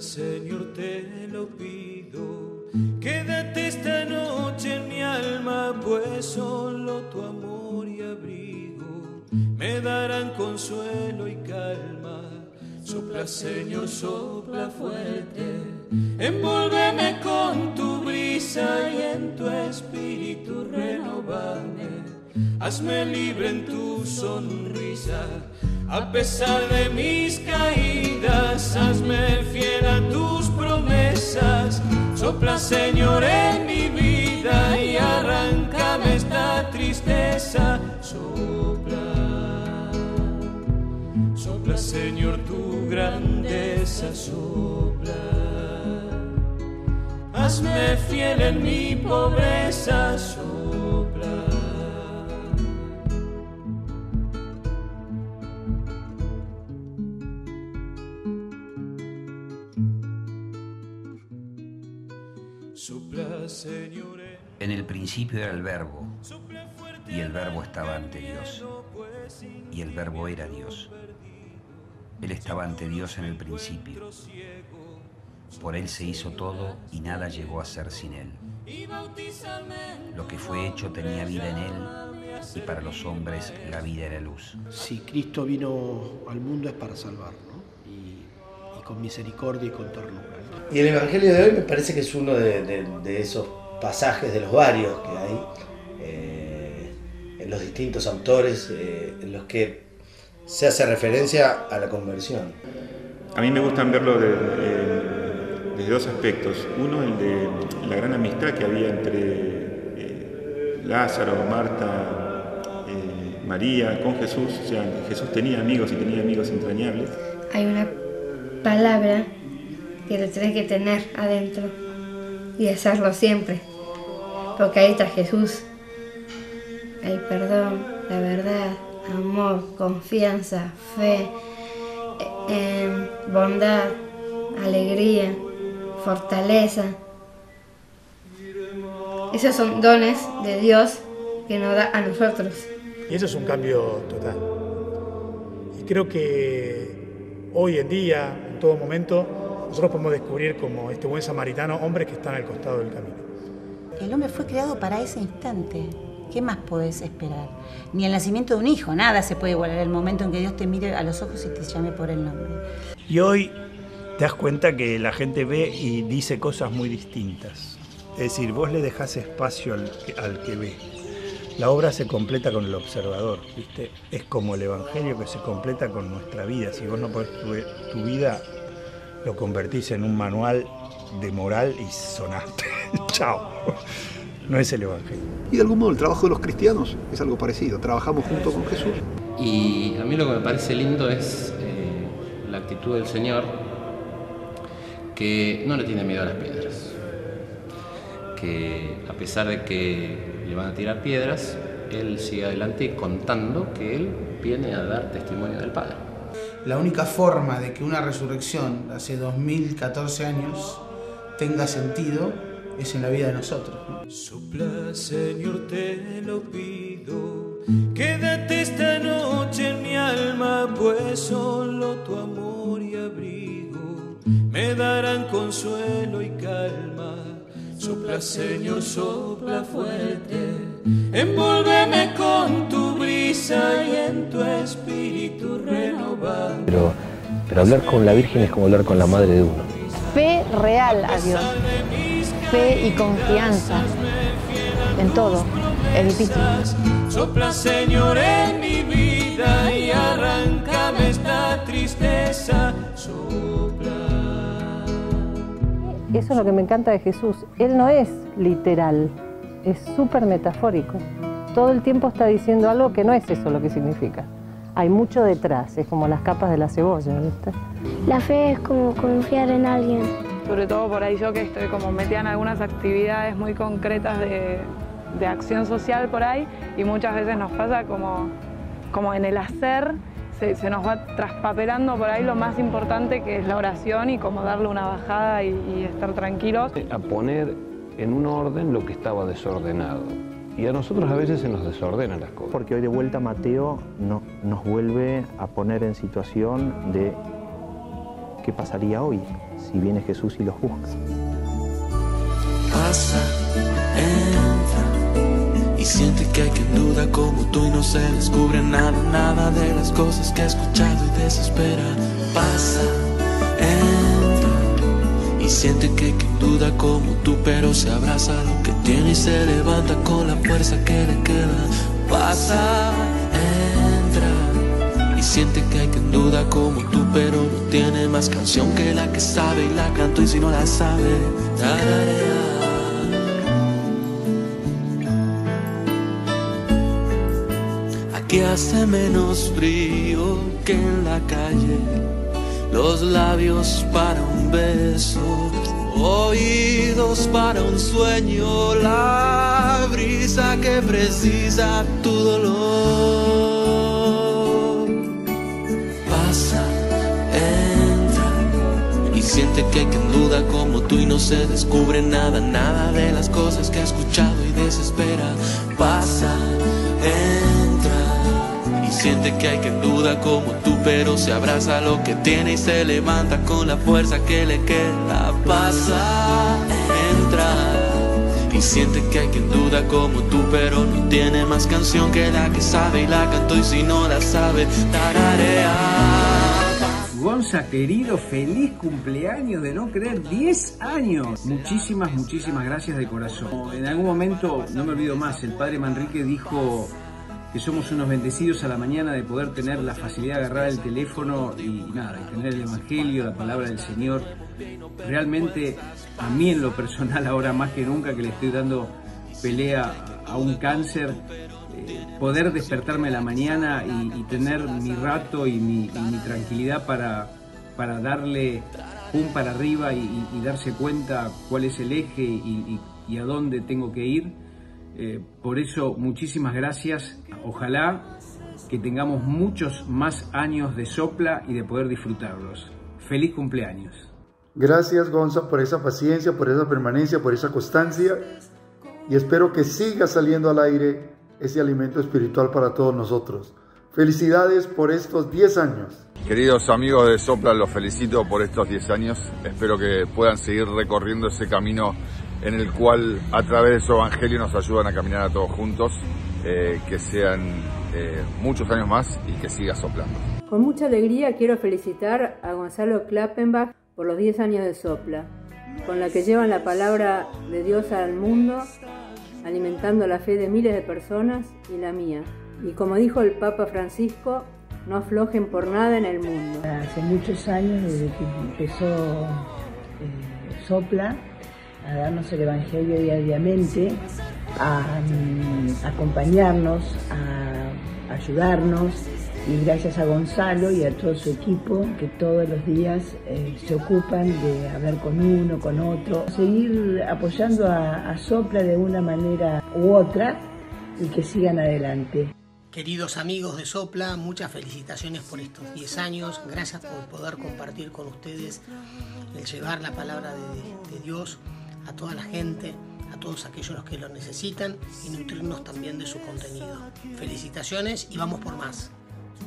Señor, te lo pido. Quédate esta noche en mi alma, pues solo tu amor y abrigo me darán consuelo y calma. Sopla, Señor, sopla fuerte. Envuélveme con tu brisa y en tu espíritu renovame. Hazme libre en tu sonrisa. A pesar de mis caídas, hazme Señor, en mi vida y arráncame esta tristeza. Sopla, sopla, Señor, tu grandeza. Sopla, hazme fiel en mi pobreza. Sopla. En el principio era el verbo, y el verbo estaba ante Dios, y el verbo era Dios. Él estaba ante Dios en el principio. Por Él se hizo todo y nada llegó a ser sin Él. Lo que fue hecho tenía vida en Él y para los hombres la vida era luz. Si Cristo vino al mundo es para salvar, ¿no? Y, y con misericordia y con ternura. Y el Evangelio de hoy me parece que es uno de, de- de esos pasajes de los varios que hay eh, en los distintos autores eh, en los que se hace referencia a la conversión. A mí me gustan verlo de- de- desde dos aspectos. Uno, el de la gran amistad que había entre eh, Lázaro, Marta, eh, María, con Jesús. O sea, Jesús tenía amigos y tenía amigos entrañables. Hay una palabra que lo tenés que tener adentro y hacerlo siempre. Porque ahí está Jesús. Hay perdón, la verdad, amor, confianza, fe, eh, eh, bondad, alegría, fortaleza. Esos son dones de Dios que nos da a nosotros. Y eso es un cambio total. Y creo que hoy en día, en todo momento, nosotros podemos descubrir como este buen samaritano hombres que están al costado del camino. El hombre fue creado para ese instante. ¿Qué más podés esperar? Ni el nacimiento de un hijo, nada se puede igualar el momento en que Dios te mire a los ojos y te llame por el nombre. Y hoy te das cuenta que la gente ve y dice cosas muy distintas. Es decir, vos le dejás espacio al que, al que ve. La obra se completa con el observador, ¿viste? Es como el Evangelio que se completa con nuestra vida. Si vos no pones tu, tu vida, lo convertís en un manual de moral y sonaste. Chao. No es el Evangelio. Y de algún modo el trabajo de los cristianos es algo parecido. Trabajamos junto con Jesús. Y a mí lo que me parece lindo es eh, la actitud del Señor, que no le tiene miedo a las piedras. Que a pesar de que le van a tirar piedras, Él sigue adelante contando que Él viene a dar testimonio del Padre. La única forma de que una resurrección de hace 2014 años tenga sentido es en la vida de nosotros. ¿no? Sopla, Señor, te lo pido. Quédate esta noche en mi alma, pues solo tu amor y abrigo me darán consuelo y calma. Sopla, Señor, sopla fuerte. Envuélveme con tu brisa y en tu espíritu renovado. Pero, pero hablar con la Virgen es como hablar con la madre de uno. Fe real a Dios. Fe y confianza en todo. Es difícil. Sopla, Señor, en mi vida y arráncame esta tristeza. Sopla. Eso es lo que me encanta de Jesús. Él no es literal, es súper metafórico. Todo el tiempo está diciendo algo que no es eso lo que significa. Hay mucho detrás, es como las capas de la cebolla, ¿viste? La fe es como confiar en alguien. Sobre todo por ahí yo que estoy como metida en algunas actividades muy concretas de, de acción social por ahí y muchas veces nos pasa como, como en el hacer se, se nos va traspapelando por ahí lo más importante que es la oración y como darle una bajada y, y estar tranquilos. A poner en un orden lo que estaba desordenado. Y a nosotros a veces se nos desordenan las cosas. Porque hoy de vuelta Mateo no- nos vuelve a poner en situación de qué pasaría hoy si viene Jesús y los busca. Pasa, entra y siente que hay quien duda como tú y no se descubre nada, nada de las cosas que ha escuchado y desespera. Pasa, entra y siente que hay quien duda como tú, pero se abraza lo que tiene y se levanta con la fuerza que le queda. Pasa, entra y siente que hay quien duda como tú, pero no tiene más canción que la que sabe y la canto y si no la sabe, tararea. Aquí hace menos frío que en la calle, los labios para un beso, oídos para un sueño, la brisa que precisa tu dolor. Pasa, entra y siente que quien duda como tú y no se descubre nada, nada de las cosas que ha escuchado y desespera. Pasa, siente que hay quien duda como tú, pero se abraza lo que tiene y se levanta con la fuerza que le queda. Pasa, entra y siente que hay quien duda como tú, pero no tiene más canción que la que sabe y la cantó y si no la sabe, tararea. Gonza, querido, feliz cumpleaños de no creer, 10 años. Muchísimas, muchísimas gracias de corazón. En algún momento, no me olvido más, el padre Manrique dijo que somos unos bendecidos a la mañana de poder tener la facilidad de agarrar el teléfono y nada, y tener el Evangelio, la palabra del Señor. Realmente, a mí en lo personal, ahora más que nunca que le estoy dando pelea a un cáncer, eh, poder despertarme a la mañana y, tener mi rato y mi, y mi tranquilidad para, para darle pum para arriba y, darse cuenta cuál es el eje y a dónde tengo que ir. Eh, por eso, muchísimas gracias. Ojalá que tengamos muchos más años de sopla y de poder disfrutarlos. Feliz cumpleaños. Gracias Gonza por esa paciencia, por esa permanencia, por esa constancia y espero que siga saliendo al aire ese alimento espiritual para todos nosotros. Felicidades por estos 10 años. Queridos amigos de Sopla, los felicito por estos 10 años. Espero que puedan seguir recorriendo ese camino en el cual a través de su evangelio nos ayudan a caminar a todos juntos, eh, que sean eh, muchos años más y que siga soplando. Con mucha alegría quiero felicitar a Gonzalo Klappenbach por los 10 años de Sopla, con la que llevan la palabra de Dios al mundo, alimentando la fe de miles de personas y la mía. Y como dijo el Papa Francisco, no aflojen por nada en el mundo. Hace muchos años, desde que empezó eh, Sopla, a darnos el Evangelio diariamente, a, mm, acompañarnos, a ayudarnos y gracias a Gonzalo y a todo su equipo que todos los días eh, se ocupan de hablar con uno, con otro, seguir apoyando a, Sopla de una manera u otra y que sigan adelante. Queridos amigos de Sopla, muchas felicitaciones por estos 10 años. Gracias por poder compartir con ustedes el llevar la palabra de Dios a toda la gente, a todos aquellos que lo necesitan y nutrirnos también de su contenido. Felicitaciones y vamos por más.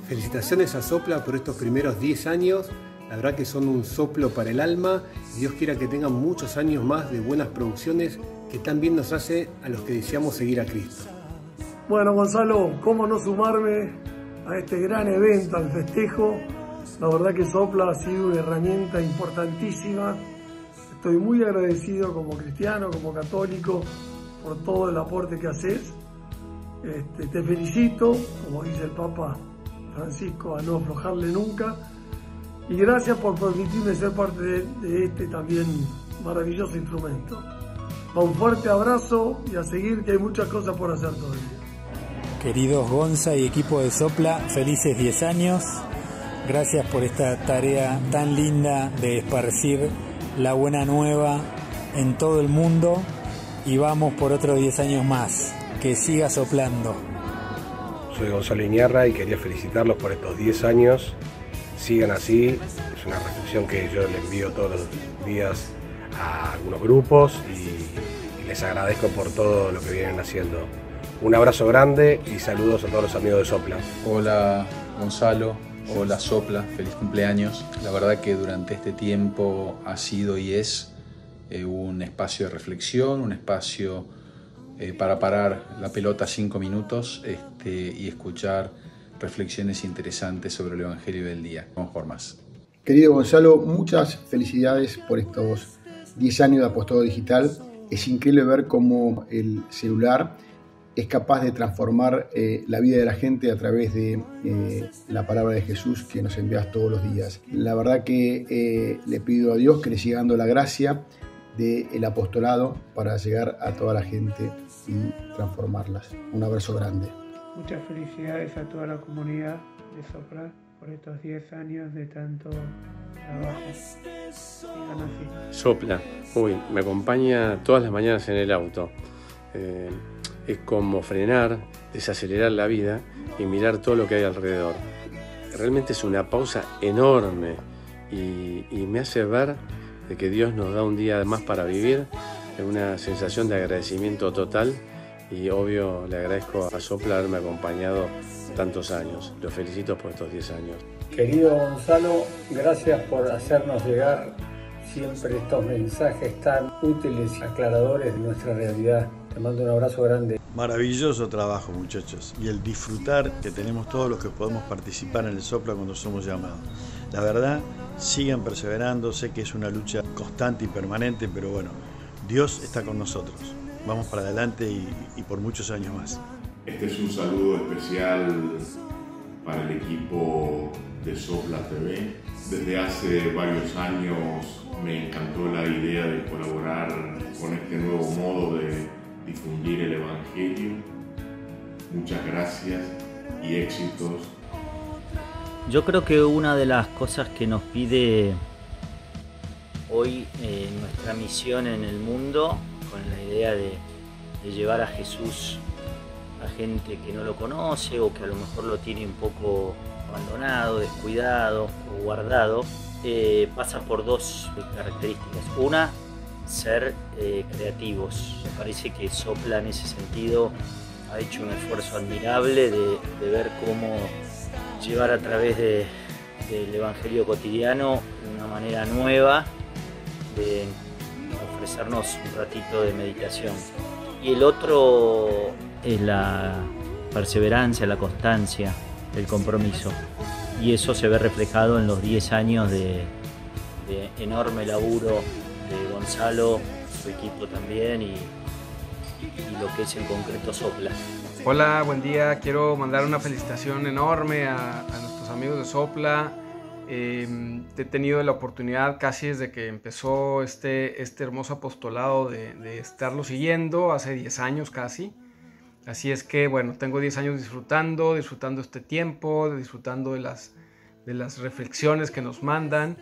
Felicitaciones a Sopla por estos primeros 10 años. La verdad que son un soplo para el alma. Y Dios quiera que tengan muchos años más de buenas producciones que también nos hace a los que deseamos seguir a Cristo. Bueno, Gonzalo, ¿cómo no sumarme a este gran evento, al festejo? La verdad que Sopla ha sido una herramienta importantísima. Estoy muy agradecido como cristiano, como católico, por todo el aporte que haces. Este, te felicito, como dice el Papa Francisco, a no aflojarle nunca. Y gracias por permitirme ser parte de, de este también maravilloso instrumento. Un fuerte abrazo y a seguir que hay muchas cosas por hacer todavía. Queridos Gonza y equipo de Sopla, felices 10 años. Gracias por esta tarea tan linda de esparcir la buena nueva en todo el mundo y vamos por otros 10 años más. Que siga soplando. Soy Gonzalo Iñarra y quería felicitarlos por estos 10 años. Sigan así, es una reflexión que yo le envío todos los días a algunos grupos y, y les agradezco por todo lo que vienen haciendo. Un abrazo grande y saludos a todos los amigos de Sopla. Hola Gonzalo, Hola Sopla, feliz cumpleaños. La verdad que durante este tiempo ha sido y es eh, un espacio de reflexión, un espacio eh, para parar la pelota cinco minutos este, y escuchar reflexiones interesantes sobre el Evangelio del día. Vamos por más. Querido Gonzalo, muchas felicidades por estos 10 años de apostado digital. Es increíble ver cómo el celular es capaz de transformar eh, la vida de la gente a través de eh, la palabra de Jesús que nos envías todos los días. La verdad que eh, le pido a Dios que le siga dando la gracia del apostolado para llegar a toda la gente y transformarlas. Un abrazo grande. Muchas felicidades a toda la comunidad de Sopra por estos 10 años de tanto trabajo. Así. Sopla, uy, me acompaña todas las mañanas en el auto es como frenar, desacelerar la vida y mirar todo lo que hay alrededor. Realmente es una pausa enorme y, me hace ver de que Dios nos da un día más para vivir, una sensación de agradecimiento total y obvio le agradezco a Sopla haberme acompañado tantos años. Lo felicito por estos 10 años. Querido Gonzalo, gracias por hacernos llegar siempre estos mensajes tan útiles y aclaradores de nuestra realidad. Te mando un abrazo grande. Maravilloso trabajo, muchachos. Y el disfrutar que tenemos todos los que podemos participar en el Sopla cuando somos llamados. La verdad, sigan perseverando. Sé que es una lucha constante y permanente, pero bueno, Dios está con nosotros. Vamos para adelante y, y por muchos años más. Este es un saludo especial para el equipo de Sopla TV. Desde hace varios años me encantó la idea de colaborar con este nuevo modo de difundir el Evangelio. Muchas gracias y éxitos. Yo creo que una de las cosas que nos pide hoy eh, nuestra misión en el mundo, con la idea de, llevar a Jesús a gente que no lo conoce o que a lo mejor lo tiene un poco abandonado, descuidado o guardado, eh, pasa por dos características. Una, ser eh, creativos. Me parece que Sopla en ese sentido ha hecho un esfuerzo admirable de, ver cómo llevar a través del Evangelio cotidiano una manera nueva de ofrecernos un ratito de meditación. Y el otro es la perseverancia, la constancia, el compromiso. Y eso se ve reflejado en los 10 años de enorme laburo Gonzalo, su equipo también y, lo que es en concreto Sopla. Hola, buen día. Quiero mandar una felicitación enorme a, nuestros amigos de Sopla. Eh, he tenido la oportunidad casi desde que empezó este, este hermoso apostolado de, de estarlo siguiendo, hace 10 años casi. Así es que, bueno, tengo 10 años disfrutando, disfrutando este tiempo, disfrutando de las, de las reflexiones que nos mandan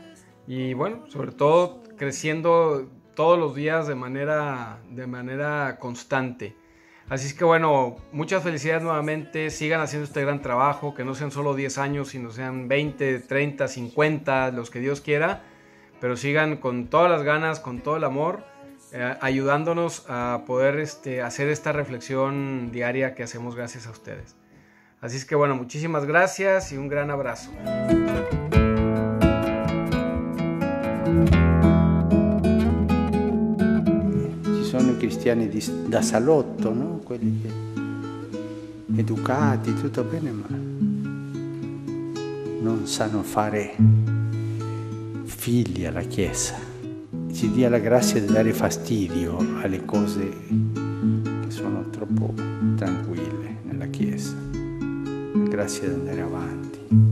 y, bueno, sobre todo creciendo todos los días de manera, de manera constante. Así es que bueno, muchas felicidades nuevamente, sigan haciendo este gran trabajo, que no sean solo 10 años, sino sean 20, 30, 50, los que Dios quiera, pero sigan con todas las ganas, con todo el amor, eh, ayudándonos a poder este, hacer esta reflexión diaria que hacemos gracias a ustedes. Así es que bueno, muchísimas gracias y un gran abrazo. Cristiani di, da salotto, no? quelli che, educati, tutto bene, ma non sanno fare figli alla Chiesa. Ci dia la grazia di dare fastidio alle cose che sono troppo tranquille nella Chiesa. La grazia di andare avanti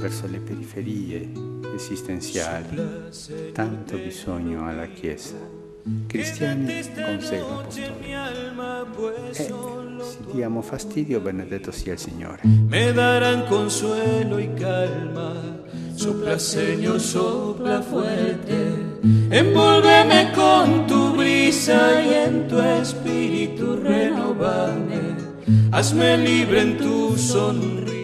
verso le periferie esistenziali. Tanto bisogno alla Chiesa cristiani con segno apostolico. E si diamo fastidio, benedetto sia il Signore. Me darán consuelo y calma, sopla Señor, sopla fuerte, envuélveme con tu brisa y en tu espíritu renovame, hazme libre en tu sonrisa